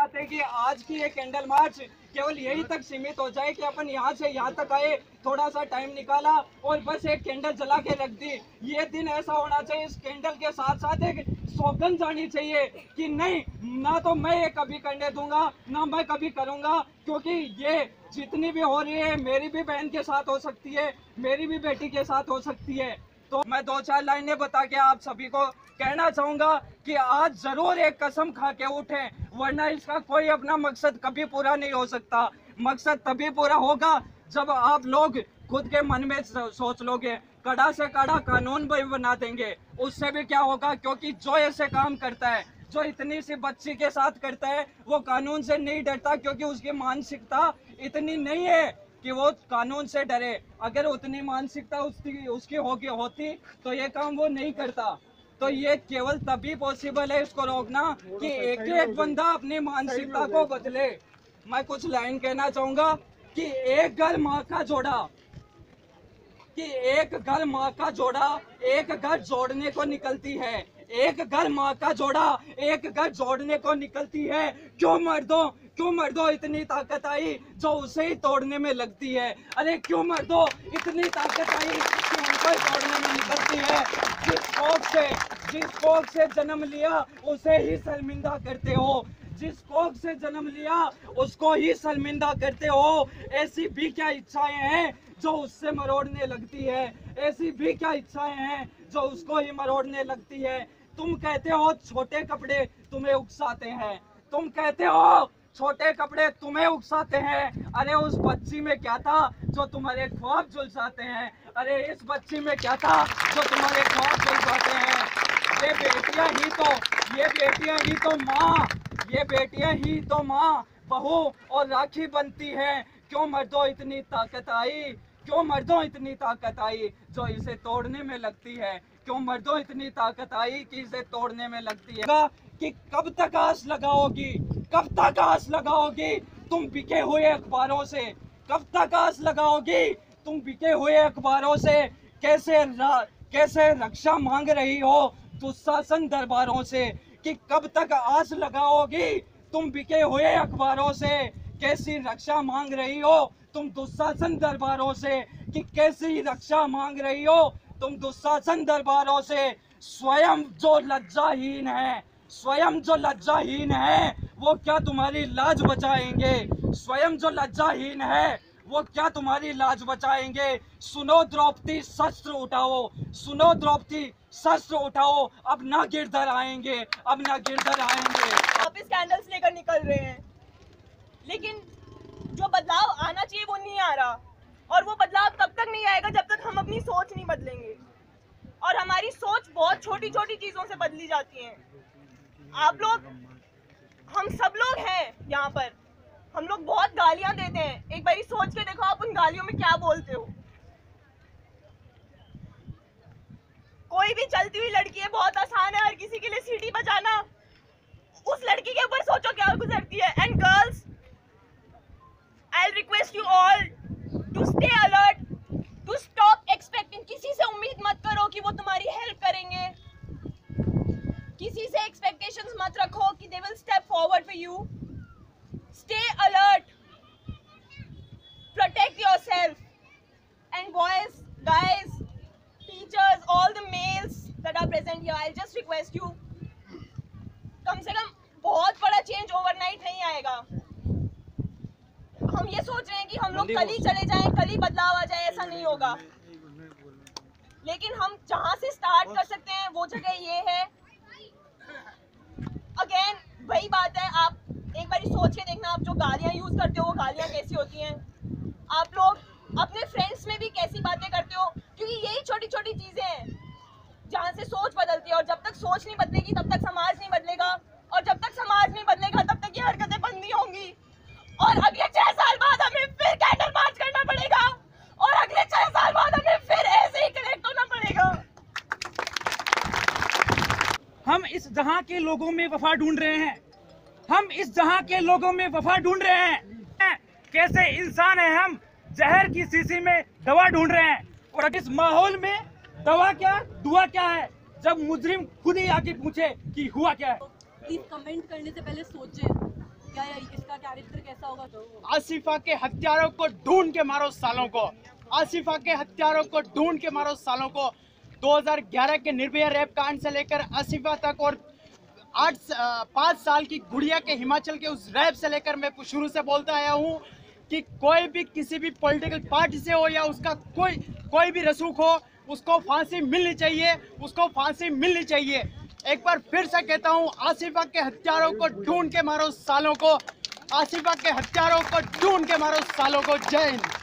आज की ये कैंडल मार्च केवल यही तक सीमित हो जाए कि अपन यहाँ से यहाँ तक आए, थोड़ा सा टाइम निकाला और बस एक कैंडल जला के रख दी। ये दिन ऐसा होना चाहिए, इस कैंडल के साथ साथ एक सौगंध जानी चाहिए कि नहीं, ना तो मैं ये कभी करने दूँगा, ना मैं कभी करूँगा, क्योंकि ये जितनी भी हो रही है, मेरी भी बहन के साथ हो सकती है, मेरी भी बेटी के साथ हो सकती है। तो मैं दो चार लाइनें बता के आप सभी को कहना चाहूँगा कि आज ज़रूर एक कसम खा के उठें, वरना इसका कोई अपना मकसद कभी पूरा नहीं हो सकता। मकसद तभी पूरा होगा जब आप लोग खुद के मन में सोच लोगे। कड़ा से कड़ा कानून भी बना देंगे। उससे भी क्या होगा, क्योंकि जो ऐसे काम करता है, जो इतनी सी बच्ची के साथ करता है, वो कानून से नहीं डरता, क्योंकि उसकी मानसिकता इतनी नहीं है। कि वो कानून से डरे। अगर उतनी मानसिकता उसकी उसकी होगी होती तो ये काम वो नहीं करता। तो ये केवल तभी पॉसिबल है इसको रोकना कि एक एक बंदा अपनी मानसिकता को बदले। मैं कुछ लाइन कहना चाहूँगा कि एक घर माँ का जोड़ा कि एक घर माँ का जोड़ा एक घर जोड़ने को निकलती है। एक घर माँ का जोड़ा एक घर जोड़ने को निकलती है। क्यों मर्दों? क्यों मर्दों इतनी ताकत आई जो उसे ही तोड़ने में लगती है? अरे क्यों मर्दों इतनी ताकत आई कि ही तोड़ने में निकलती है? जिस कोख से, जिस कोख से जन्म लिया, उसे ही शर्मिंदा करते हो। जिस कोख से जन्म लिया, उसको ही शर्मिंदा करते हो। ऐसी भी क्या इच्छाएँ हैं जो उससे मरोड़ने लगती है? ऐसी भी क्या इच्छाएँ हैं जो उसको ही मरोड़ने लगती है? तुम कहते हो छोटे कपड़े तुम्हें उकसाते हैं। तुम कहते हो छोटे कपड़े तुम्हें उकसाते हैं। अरे उस बच्ची में क्या था जो तुम्हारे ख्वाब झुलसाते हैं? अरे इस बच्ची में क्या था जो तुम्हारे ख्वाब झुलसाते हैं? ये बेटियाँ ही तो ये बेटियाँ ही तो माँ, ये बेटियाँ ही तो माँ, बहू और राखी बनती हैं। क्यों मर्दों इतनी ताकत आई? क्यों मर्दों इतनी ताकत आई जो इसे तोड़ने में लगती है? क्यों मर्दों इतनी ताकत आई कि इसे तोड़ने में लगती है? कि कब तक आस लगाओगी? कब तक आस लगाओगी तुम बिके हुए अखबारों से? कब तक आस लगाओगी तुम बिके हुए अखबारों से? कैसे कैसे रक्षा मांग रही हो दुशासन दरबारों से कि कब तक आस लगाओगी तुम बिके हुए अखबारों से? कैसी रक्षा मांग रही हो तुम दुशासन दरबारों से कि कैसी रक्षा मांग रही हो तुम दुशासन दरबारों से? स्वयं जो लज्जाहीन है, स्वयं जो लज्जाहीन है वो क्या तुम्हारी लाज बचाएँगे? स्वयं जो लज्जाहीन है, वो क्या तुम्हारी लाज बचाएँगे? सुनो द्रौपदी, शस्त्र उठाओ। सुनो द्रौपदी, शस्त्र उठाओ। अब ना गिरधर आएँगे, अब ना गिरधर आएँगे। आप इस कैंडल्स लेकर निकल रहे हैं। लेकिन जो बदलाव आना चाहिए, वो नहीं आ रहा। और वो बदलाव तब तक नहीं आएगा जब तक हम अपनी सोच नहीं बदलेंगे। और हमारी सोच बहुत छोटी छोटी चीज़ों से बदली जाती है। आप लोग हम सब लोग हैं यहाँ पर। हम लोग बहुत गालियाँ देते हैं। एक बार सोच के देखो आप उन गालियों में क्या बोलते हो। कोई भी चलती हुई लड़की है, बहुत आसान है हर किसी के लिए सीटी बजाना। उस लड़की के ऊपर सोचो क्या गुजरती है and girls I request you all to stay alert to stop expecting किसी से उम्मीद मत करो कि वो तुम्हारी हेल्प करेंगे किसी से एक्सपेक्टेशंस मत रखो कि they will step forward for you stay alert protect yourself and boys guys teachers all the males that are present here i'll just request you कम से कम बहुत बड़ा चेंज ओवरनाइट नहीं आएगा हम ये सोच रहे हैं कि हम लोग कल ही चले जाएँ कल ही बदलाव आ जाए ऐसा नहीं होगा लेकिन हम जहाँ से स्टार्ट कर सकते हैं वो जगह ये है अगेन वही बात है, आप एक बार सोच के देखना, आप जो गालियाँ यूज़ करते हो, वो गालियाँ कैसी होती हैं? आप लोग अपने फ्रेंड्स में भी कैसी बातें करते हो? क्योंकि यही छोटी छोटी चीज़ें हैं, जहाँ से सोच बदलती है और जब तक सोच नहीं बदलेगी, तब तक समाज नहीं बदलेगा। और जब तक समाज नहीं बदलेगा, तब तक ये हरकतें बंद नहीं होंगी। और अगले छह साल बाद हमें फिर कैंडल मार्च करना पड़ेगा और अगले छह साल बाद हमें फिर ऐसे ही कनेक्ट होना पड़ेगा हम इस जहाँ के लोगों में वफा ढूंढ रहे हैं। हम इस जहाँ के लोगों में वफा ढूंढ रहे हैं। कैसे इंसान है हम? जहर की शीशी में दवा ढूंढ रहे हैं। और इस माहौल में दवा क्या दुआ क्या है? जब मुजरिम खुद ही आके पूछे कि हुआ क्या है। प्लीज़ कमेंट करने से पहले सोचें। क्या इसका कैरेक्टर कैसा होगा? तो आसिफा के हत्यारों को ढूंढ के मारो सालों को। आसिफा के हत्यारों को ढूंढ के मारो सालों को। 2011 के निर्भया रैप कांड से लेकर आसिफा तक और आठ पाँच साल की गुड़िया के हिमाचल के उस रैप से लेकर मैं शुरू से बोलता आया हूँ कि कोई भी किसी भी पॉलिटिकल पार्टी से हो या उसका कोई कोई भी रसूख हो, उसको फांसी मिलनी चाहिए, उसको फांसी मिलनी चाहिए। एक बार फिर से कहता हूँ, आसिफा के हत्यारों को ढूंढ के मारो सालों को, आसिफा के हत्यारों को ढूंढ के मारो सालों को। जय हिंद।